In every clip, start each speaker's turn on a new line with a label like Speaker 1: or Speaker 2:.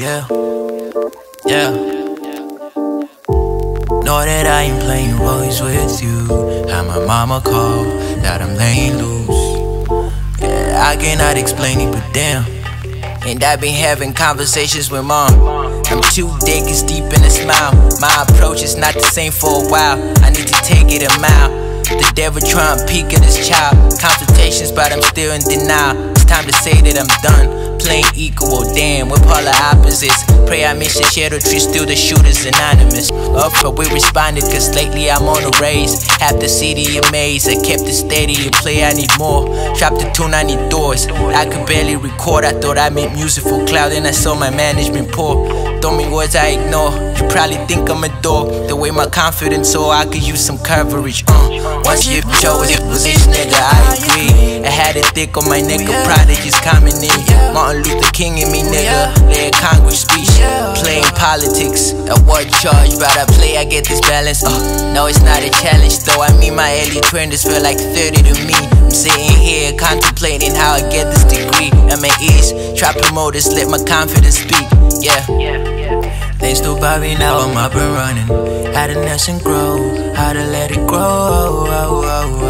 Speaker 1: yeah. Yeah. Know that I ain't playing boys with you. How my mama called that I'm laying loose. Yeah, I cannot explain it, but damn. And I've been having conversations with mom. I'm two decades deep in a smile. My approach is not the same for a while. I need to take it a mile. The devil trying to peek at his child. Consultations, but I'm still in denial. It's time to say that I'm done plain equal. Damn, we're polar opposites. Pray I miss the shadow tree, still the shooters anonymous. Up but we responded, cause lately I'm on a raise. Half the city amazed, I kept it steady and play, I need more. Drop the tune, I need doors. I could barely record, I thought I made music for cloud, and I saw my management poor. Throw me words I ignore. You probably think I'm a dog. The way my confidence, so I could use some coverage. Uh, once you was this nigga, I agree. Had it thick on my neck, a prodigy's coming in. Martin Luther King in me, nigga. A Congress speech. Playing politics. At what charge? But I play, I get this balance. Uh, no, it's not a challenge, though. I mean, my early 20s feel like 30 to me. I'm sitting here contemplating how I get this degree. I'm at ease. Try promoters, let my confidence speak. Yeah. Thanks to Bobby, now I'm up and running. How to nest and grow, how to let it grow. Oh, oh, oh, yeah,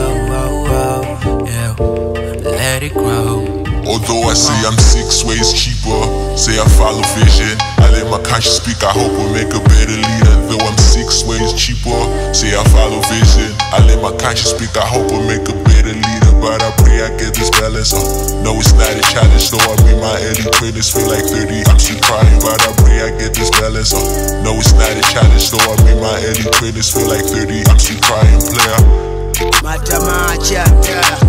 Speaker 1: let it grow.
Speaker 2: Although I say I'm six ways cheaper, say I follow vision. I let my conscience speak, I hope will make a better leader. Though I'm six ways cheaper, say I follow vision. I let my conscience speak, I hope will make a better leader but I pray I get this balance. Uh, no, it's not a challenge, though I'm in my early 20s, feel like 30. I'm still crying, but I pray I get this balance. Uh, no, it's not a challenge, though I'm in my early 20s, feel like 30. I'm still crying, player.
Speaker 3: Matamacha, yeah.